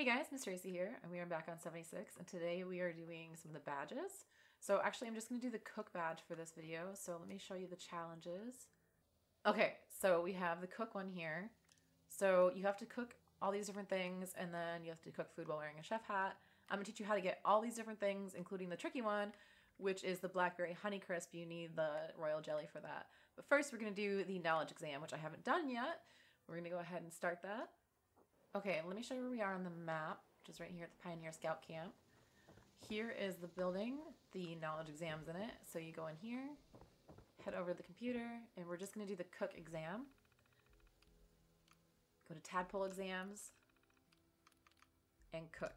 Hey guys, Miz Tracey here, and we are back on 76, and today we are doing some of the badges. So actually, I'm just going to do the cook badge for this video, so let me show you the challenges. Okay, so we have the cook one here. So you have to cook all these different things, and then you have to cook food while wearing a chef hat. I'm going to teach you how to get all these different things, including the tricky one, which is the blackberry Honeycrisp. You need the royal jelly for that. But first, we're going to do the knowledge exam, which I haven't done yet. We're going to go ahead and start that. Okay, let me show you where we are on the map, which is right here at the Pioneer Scout Camp. Here is the building, the knowledge exam's in it. So you go in here, head over to the computer, and we're just going to do the cook exam. Go to tadpole exams, and cook.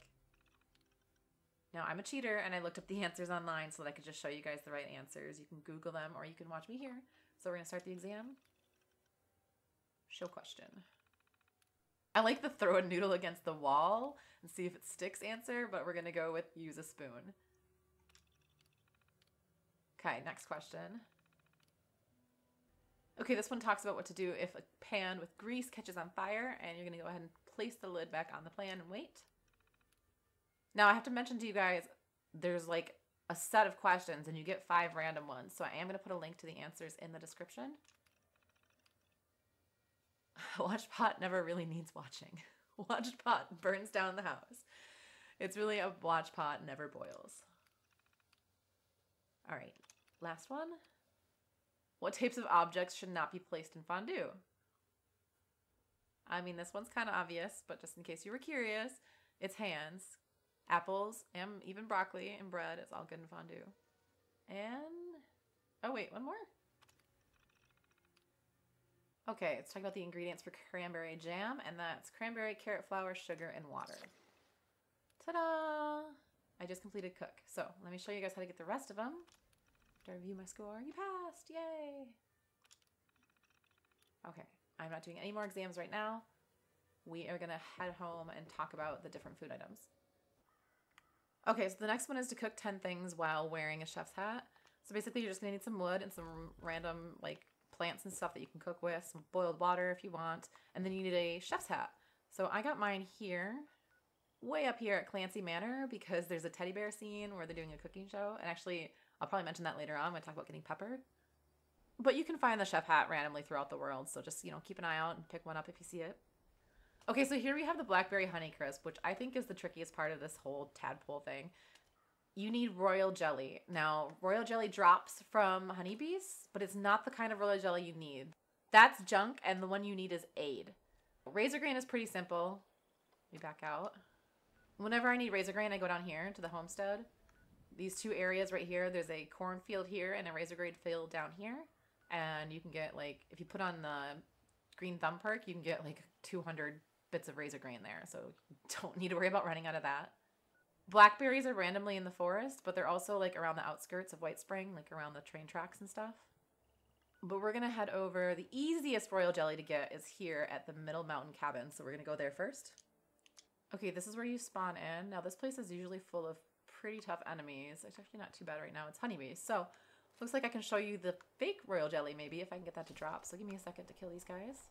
Now, I'm a cheater, and I looked up the answers online so that I could just show you guys the right answers. You can Google them, or you can watch me here. So we're going to start the exam. Show question. I like the throw a noodle against the wall and see if it sticks answer, but we're going to go with use a spoon. Okay, next question. Okay, this one talks about what to do if a pan with grease catches on fire, and you're going to go ahead and place the lid back on the pan and wait. Now, I have to mention to you guys, there's like a set of questions, and you get five random ones, so I am going to put a link to the answers in the description. Watchpot never really needs watching. Watchpot burns down the house. It's really a watchpot never boils. All right, last one. What types of objects should not be placed in fondue? I mean, this one's kind of obvious, but just in case you were curious, it's hands, apples, and even broccoli and bread. It's all good in fondue. And, oh wait, one more. Okay, let's talk about the ingredients for cranberry jam, and that's cranberry, carrot flower, sugar, and water. Ta-da! I just completed cook. So let me show you guys how to get the rest of them. To review my score, you passed! Yay! Okay, I'm not doing any more exams right now. We are gonna head home and talk about the different food items. Okay, so the next one is to cook 10 things while wearing a chef's hat. So basically you're just gonna need some wood and some random like plants and stuff that you can cook with, some boiled water if you want, and then you need a chef's hat. So I got mine here, way up here at Clancy Manor because there's a teddy bear scene where they're doing a cooking show. And actually, I'll probably mention that later on when I talk about getting peppered. But you can find the chef hat randomly throughout the world, so just, you know, keep an eye out and pick one up if you see it. Okay, so here we have the Blackberry Honeycrisp, which I think is the trickiest part of this whole tadpole thing you need royal jelly. Now, royal jelly drops from honeybees, but it's not the kind of royal jelly you need. That's junk, and the one you need is Aid. Razorgrain is pretty simple. Let me back out. Whenever I need razorgrain, I go down here to the homestead. These two areas right here, there's a cornfield here and a razorgrain field down here. And you can get like, if you put on the green thumb perk, you can get like 200 bits of razorgrain there. So don't need to worry about running out of that. Blackberries are randomly in the forest, but they're also like around the outskirts of White Spring, like around the train tracks and stuff. But we're gonna head over. The easiest royal jelly to get is here at the Middle Mountain Cabin, so we're gonna go there first. Okay, this is where you spawn in. Now this place is usually full of pretty tough enemies. It's actually not too bad right now. It's honeybees. So looks like I can show you the fake royal jelly maybe if I can get that to drop. So give me a second to kill these guys.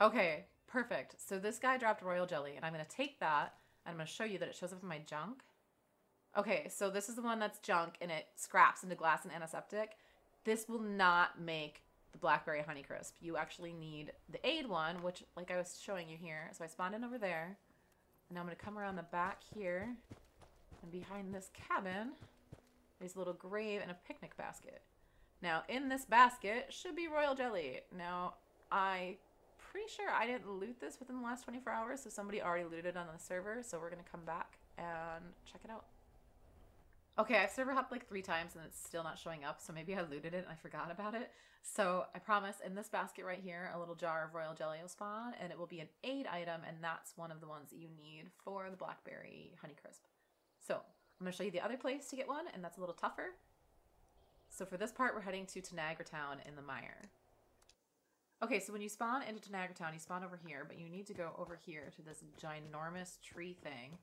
Okay, perfect. So this guy dropped royal jelly and I'm gonna take that I'm going to show you that it shows up in my junk. Okay, so this is the one that's junk and it scraps into glass and antiseptic. This will not make the blackberry Honeycrisp. You actually need the aid one, which like I was showing you here. So I spawned in over there. And now I'm going to come around the back here. And behind this cabin, there's a little grave and a picnic basket. Now in this basket should be royal jelly. Now I pretty sure I didn't loot this within the last 24 hours, so somebody already looted it on the server, so we're gonna come back and check it out. Okay, I've server hopped like three times and it's still not showing up, so maybe I looted it and I forgot about it. So I promise in this basket right here, a little jar of royal jelly will spawn, and it will be an aid item, and that's one of the ones that you need for the blackberry Honeycrisp. So I'm gonna show you the other place to get one, and that's a little tougher. So for this part, we're heading to Tanagra Town in the Mire. Okay, so when you spawn into Tanagra Town, you spawn over here, but you need to go over here to this ginormous tree thing.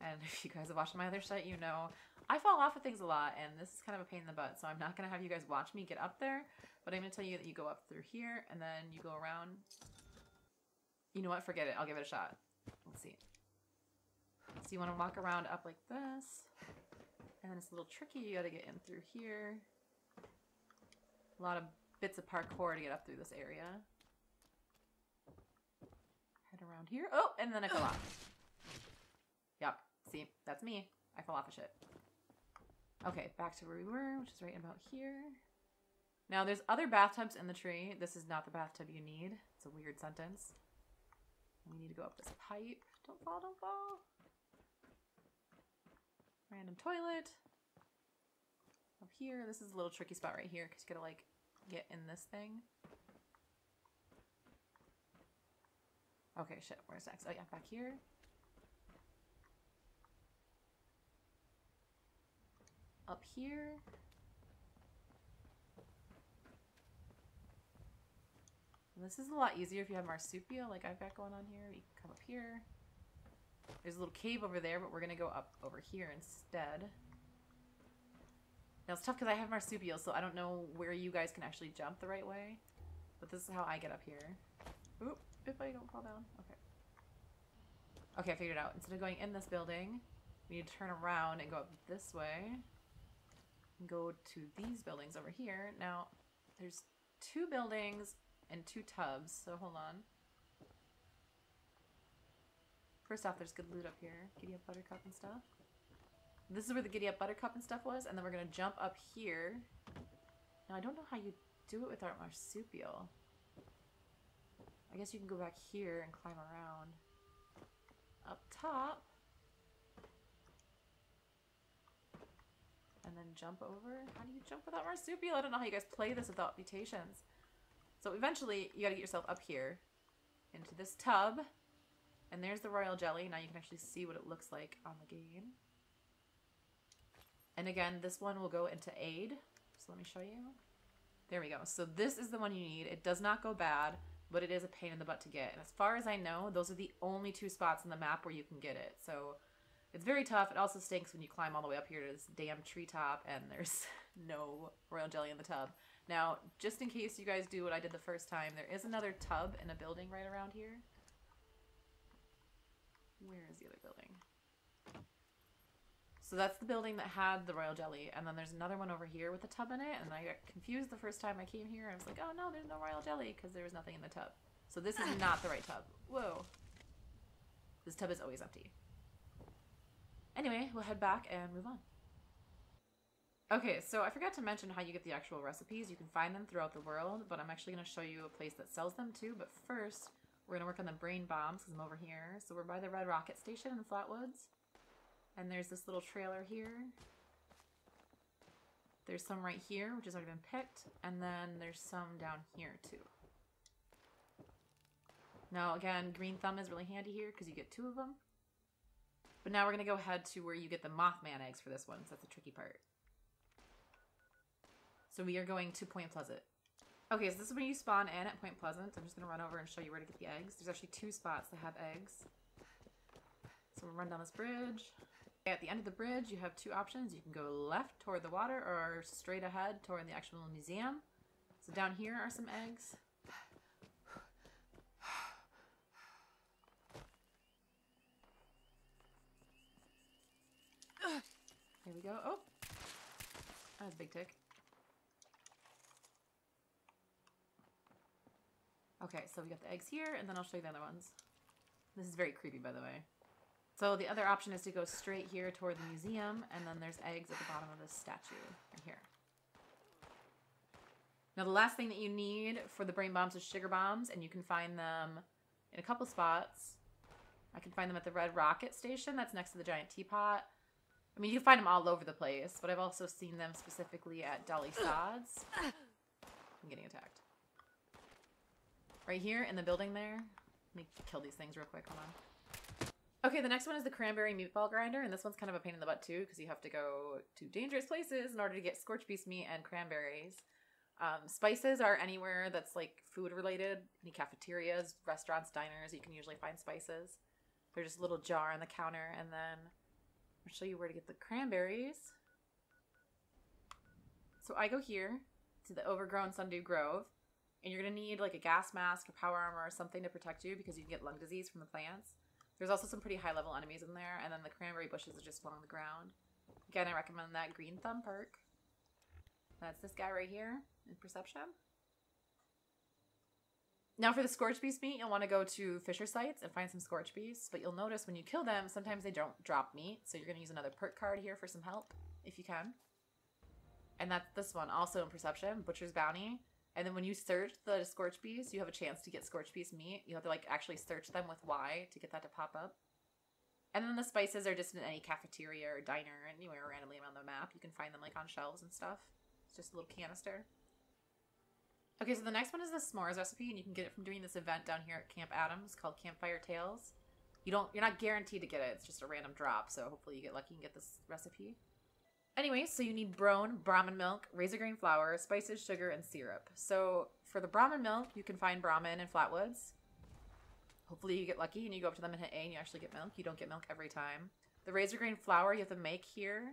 And if you guys have watched my other site, you know I fall off of things a lot, and this is kind of a pain in the butt, so I'm not going to have you guys watch me get up there, but I'm going to tell you that you go up through here, and then you go around. You know what? Forget it. I'll give it a shot. Let's see. So you want to walk around up like this. And then it's a little tricky. You got to get in through here. A lot of bits of parkour to get up through this area. Head around here. Oh, and then I fell off. Yep. See, that's me. I fell off a shit. Okay, back to where we were, which is right about here. Now, there's other bathtubs in the tree. This is not the bathtub you need. It's a weird sentence. We need to go up this pipe. Don't fall, don't fall. Random toilet. Up here. This is a little tricky spot right here because you gotta, like, get in this thing. Okay, shit. Where's next? Oh, yeah, back here. Up here. This is a lot easier if you have marsupial like I've got going on here. You can come up here. There's a little cave over there, but we're to go up over here instead. Now it's tough because I have marsupial, so I don't know where you guys can actually jump the right way. But this is how I get up here. Oop, if I don't fall down. Okay. Okay, I figured it out. Instead of going in this building, we need to turn around and go up this way. And go to these buildings over here. Now, there's two buildings and two tubs, so hold on. First off, there's good loot up here. Giddy up buttercup and stuff. This is where the giddy up buttercup and stuff was, and then we're gonna jump up here. Now I don't know how you do it without marsupial. I guess you can go back here and climb around. Up top. And then jump over. How do you jump without marsupial? I don't know how you guys play this without mutations. So eventually, you gotta get yourself up here into this tub. And there's the royal jelly. Now you can actually see what it looks like on the game. And again, this one will go into aid. So let me show you. There we go. So this is the one you need. It does not go bad, but it is a pain in the butt to get. And as far as I know, those are the only two spots in the map where you can get it. So it's very tough. It also stinks when you climb all the way up here to this damn treetop and there's no royal jelly in the tub. Now, just in case you guys do what I did the first time, there is another tub in a building right around here. Where is the other building? So that's the building that had the royal jelly, and then there's another one over here with a tub in it, and I got confused the first time I came here. I was like, oh no, there's no royal jelly, because there was nothing in the tub. So this is not the right tub. Whoa. This tub is always empty. Anyway, we'll head back and move on. Okay, so I forgot to mention how you get the actual recipes. You can find them throughout the world, but I'm actually going to show you a place that sells them too. But first, we're going to work on the brain bombs because I'm over here. So we're by the Red Rocket Station in Flatwoods. And there's this little trailer here. There's some right here, which has already been picked. And then there's some down here too. Now, again, green thumb is really handy here because you get two of them. But now we're going to go ahead to where you get the Mothman eggs for this one, so that's the tricky part. So we are going to Point Pleasant. Okay, so this is when you spawn in at Point Pleasant. I'm just going to run over and show you where to get the eggs. There's actually two spots that have eggs. So we'll run down this bridge. At the end of the bridge, you have two options. You can go left toward the water or straight ahead toward the actual museum. So down here are some eggs. Here we go. Oh, that was a big tick. Okay, so we got the eggs here, and then I'll show you the other ones. This is very creepy, by the way. So the other option is to go straight here toward the museum, and then there's eggs at the bottom of this statue right here. Now the last thing that you need for the brain bombs is sugar bombs, and you can find them in a couple spots. I can find them at the Red Rocket Station that's next to the giant teapot. I mean, you can find them all over the place, but I've also seen them specifically at Dolly Sods. I'm getting attacked. Right here in the building there. Let me kill these things real quick. Hold on. Okay, the next one is the cranberry meatball grinder, and this one's kind of a pain in the butt too, because you have to go to dangerous places in order to get scorched beast meat and cranberries. Um, spices are anywhere that's like food related. Any cafeterias, restaurants, diners, you can usually find spices. They're just a little jar on the counter, and then I'll show you where to get the cranberries. So I go here to the overgrown Sundew Grove, and you're to need like a gas mask or power armor or something to protect you because you can get lung disease from the plants. There's also some pretty high level enemies in there, and then the cranberry bushes are just along the ground. Again, I recommend that green thumb perk. That's this guy right here in Perception. Now for the scorch beast meat, you'll want to go to fissure sites and find some scorch beasts, but you'll notice when you kill them, sometimes they don't drop meat, so you're going to use another perk card here for some help, if you can. And that's this one, also in Perception, Butcher's Bounty. And then when you search the Scorch Beast, you have a chance to get Scorch Beast meat. You have to like actually search them with Y to get that to pop up. And then the spices are just in any cafeteria or diner anywhere randomly around the map. You can find them like on shelves and stuff. It's just a little canister. Okay, so the next one is the s'mores recipe, and you can get it from doing this event down here at Camp Adams called Campfire Tales. You don't you're not guaranteed to get it, it's just a random drop, so hopefully you get lucky and get this recipe. Anyway, so you need Brone, Brahmin milk, razorgrain flour, spices, sugar, and syrup. So for the Brahmin milk, you can find Brahmin in Flatwoods. Hopefully you get lucky and you go up to them and hit A and you actually get milk. You don't get milk every time. The razorgrain flour you have to make here.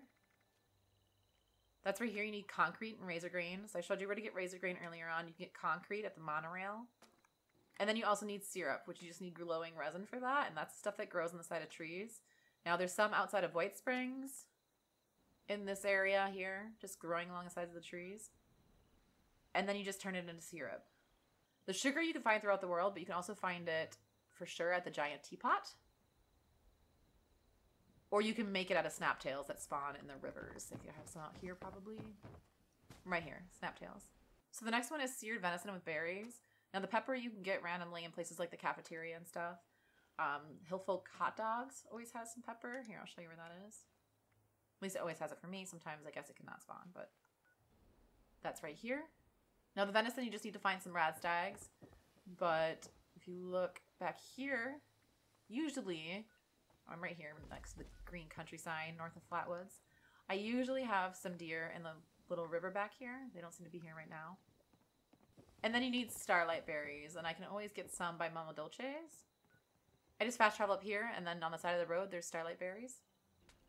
That's right here you need concrete and razorgrain. So I showed you where to get razorgrain earlier on. You can get concrete at the monorail. And then you also need syrup, which you just need glowing resin for that. And that's stuff that grows on the side of trees. Now there's some outside of White Springs in this area here, just growing along the sides of the trees. And then you just turn it into syrup. The sugar you can find throughout the world, but you can also find it for sure at the giant teapot. Or you can make it out of snaptails that spawn in the rivers. If you have some out here, probably. Right here, snaptails. So the next one is seared venison with berries. Now the pepper you can get randomly in places like the cafeteria and stuff. Um, Hillfolk hot dogs always has some pepper. Here, I'll show you where that is. At least it always has it for me. Sometimes I guess it cannot spawn, but that's right here. Now the venison, you just need to find some rad stags. But if you look back here, usually, I'm right here next to the green countryside north of Flatwoods. I usually have some deer in the little river back here. They don't seem to be here right now. And then you need starlight berries, and I can always get some by Mama Dolce's. I just fast travel up here, and then on the side of the road, there's starlight berries.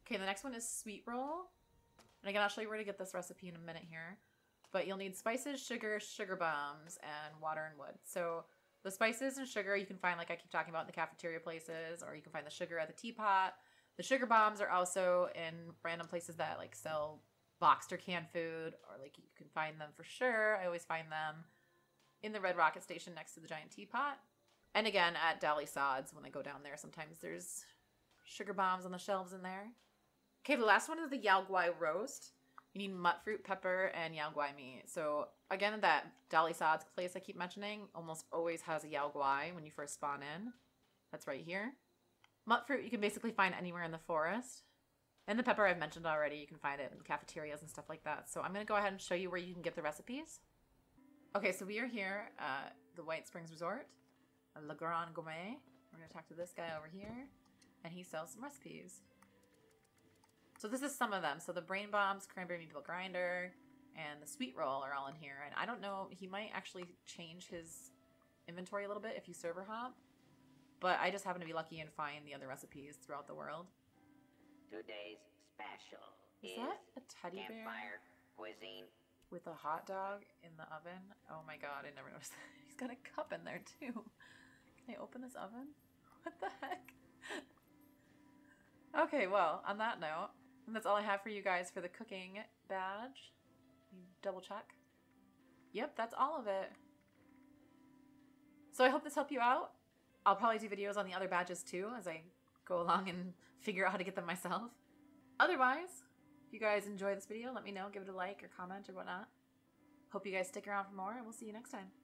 Okay, the next one is sweet roll. And again, I'll show you where to get this recipe in a minute here. But you'll need spices, sugar, sugar bombs, and water and wood. So the spices and sugar you can find, like I keep talking about, in the cafeteria places, or you can find the sugar at the teapot. The sugar bombs are also in random places that like sell boxed or canned food, or like you can find them for sure. I always find them in the Red Rocket Station next to the giant teapot. And again, at Dolly Sods, when I go down there, sometimes there's sugar bombs on the shelves in there. Okay, the last one is the Yao Guai roast. You need mut fruit, pepper, and Yao Guai meat. So again, that Dolly Sods place I keep mentioning almost always has a Yao Guai when you first spawn in. That's right here. Mut fruit you can basically find anywhere in the forest. And the pepper I've mentioned already, you can find it in cafeterias and stuff like that. So I'm going to go ahead and show you where you can get the recipes. Okay, so we are here at the White Springs Resort, Le Grand Gourmet. We're going to talk to this guy over here, and he sells some recipes. So this is some of them. So the brain bombs, cranberry meatball grinder, and the sweet roll are all in here. And I don't know, he might actually change his inventory a little bit if you server hop. But I just happen to be lucky and find the other recipes throughout the world. Today's special Is is, that a teddy bear cuisine. with a hot dog in the oven? Oh my god, I never noticed that. He's got a cup in there too. Can I open this oven? What the heck? Okay, well, on that note, and that's all I have for you guys for the cooking badge. Double check. Yep, that's all of it. So I hope this helped you out. I'll probably do videos on the other badges too as I go along and figure out how to get them myself. Otherwise, if you guys enjoy this video, let me know. Give it a like or comment or whatnot. Hope you guys stick around for more, and we'll see you next time.